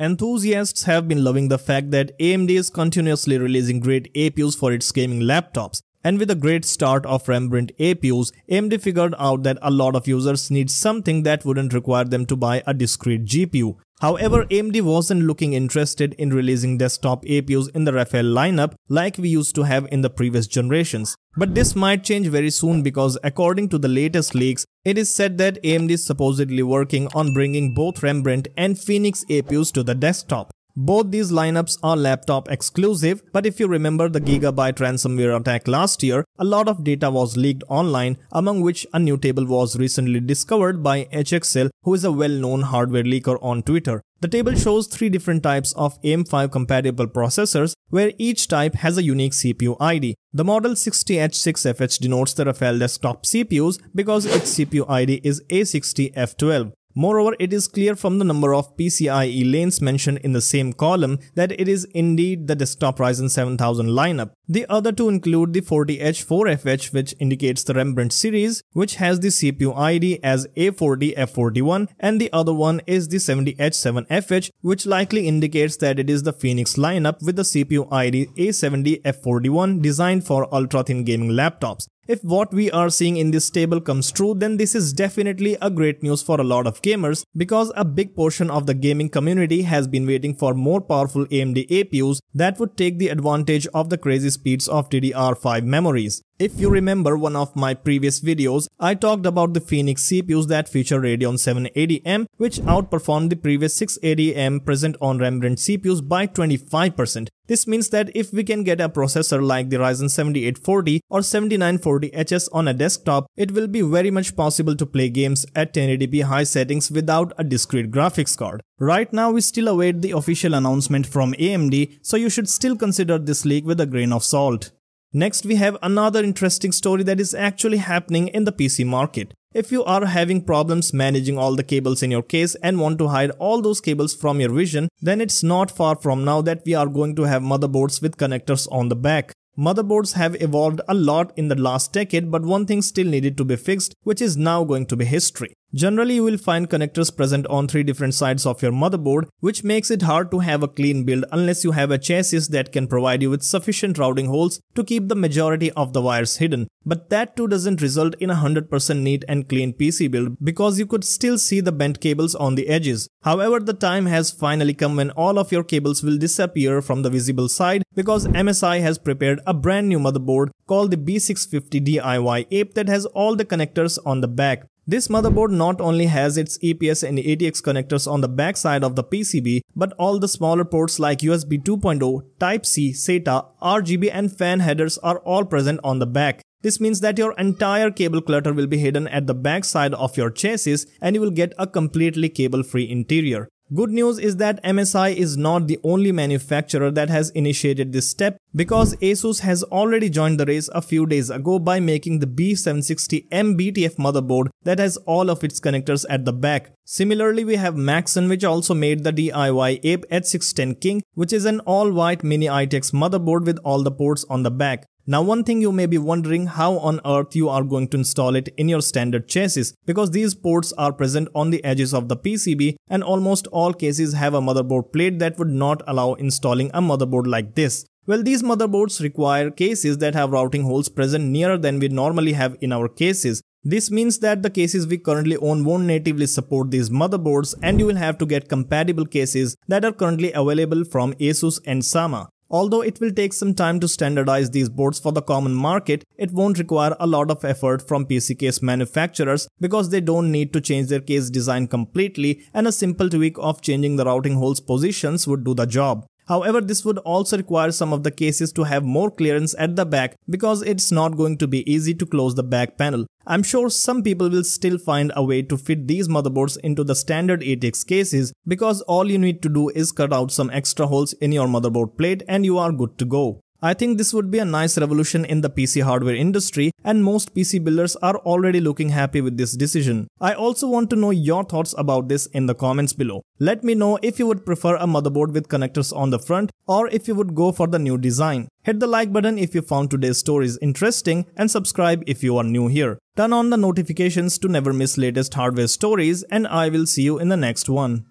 Enthusiasts have been loving the fact that AMD is continuously releasing great APUs for its gaming laptops. And with a great start of Rembrandt APUs, AMD figured out that a lot of users need something that wouldn't require them to buy a discrete GPU. However, AMD wasn't looking interested in releasing desktop APUs in the Raphael lineup like we used to have in the previous generations. But this might change very soon because according to the latest leaks, it is said that AMD is supposedly working on bringing both Rembrandt and Phoenix APUs to the desktop. Both these lineups are laptop exclusive, but if you remember the Gigabyte ransomware attack last year, a lot of data was leaked online, among which a new table was recently discovered by HXL, who is a well-known hardware leaker on Twitter. The table shows three different types of AM5 compatible processors, where each type has a unique CPU ID. The model 60H6FH denotes the Raphael desktop CPUs because its CPU ID is A60F12. Moreover, it is clear from the number of PCIe lanes mentioned in the same column that it is indeed the desktop Ryzen 7000 lineup. The other two include the 40H4FH which indicates the Rembrandt series which has the CPU ID as A40F41 and the other one is the 70H7FH which likely indicates that it is the Phoenix lineup with the CPU ID A70F41 designed for ultra-thin gaming laptops. If what we are seeing in this table comes true, then this is definitely a great news for a lot of gamers because a big portion of the gaming community has been waiting for more powerful AMD APUs that would take the advantage of the crazy speeds of DDR5 memories. If you remember one of my previous videos, I talked about the Phoenix CPUs that feature Radeon 780M which outperformed the previous 680M present on Rembrandt CPUs by 25%. This means that if we can get a processor like the Ryzen 7840 or 7940HS on a desktop, it will be very much possible to play games at 1080p high settings without a discrete graphics card. Right now we still await the official announcement from AMD, so you should still consider this leak with a grain of salt. Next we have another interesting story that is actually happening in the PC market. If you are having problems managing all the cables in your case and want to hide all those cables from your vision, then it's not far from now that we are going to have motherboards with connectors on the back. Motherboards have evolved a lot in the last decade but one thing still needed to be fixed which is now going to be history. Generally, you will find connectors present on three different sides of your motherboard, which makes it hard to have a clean build unless you have a chassis that can provide you with sufficient routing holes to keep the majority of the wires hidden. But that too doesn't result in a 100% neat and clean PC build because you could still see the bent cables on the edges. However, the time has finally come when all of your cables will disappear from the visible side because MSI has prepared a brand new motherboard called the B650 DIY Ape that has all the connectors on the back. This motherboard not only has its EPS and ATX connectors on the back side of the PCB, but all the smaller ports like USB 2.0, Type-C, SATA, RGB and fan headers are all present on the back. This means that your entire cable clutter will be hidden at the back side of your chassis and you will get a completely cable-free interior. Good news is that MSI is not the only manufacturer that has initiated this step because Asus has already joined the race a few days ago by making the B760M BTF motherboard that has all of its connectors at the back. Similarly, we have MaxSun which also made the DIY Ape H610 King which is an all-white mini ITX motherboard with all the ports on the back. Now one thing you may be wondering how on earth you are going to install it in your standard chassis because these ports are present on the edges of the PCB and almost all cases have a motherboard plate that would not allow installing a motherboard like this. Well, these motherboards require cases that have routing holes present nearer than we normally have in our cases. This means that the cases we currently own won't natively support these motherboards and you will have to get compatible cases that are currently available from Asus and Sama. Although it will take some time to standardize these boards for the common market, it won't require a lot of effort from PC case manufacturers because they don't need to change their case design completely and a simple tweak of changing the routing holes positions would do the job. However, this would also require some of the cases to have more clearance at the back because it's not going to be easy to close the back panel. I'm sure some people will still find a way to fit these motherboards into the standard ATX cases because all you need to do is cut out some extra holes in your motherboard plate and you are good to go. I think this would be a nice revolution in the PC hardware industry and most PC builders are already looking happy with this decision. I also want to know your thoughts about this in the comments below. Let me know if you would prefer a motherboard with connectors on the front or if you would go for the new design. Hit the like button if you found today's stories interesting and subscribe if you are new here. Turn on the notifications to never miss latest hardware stories and I will see you in the next one.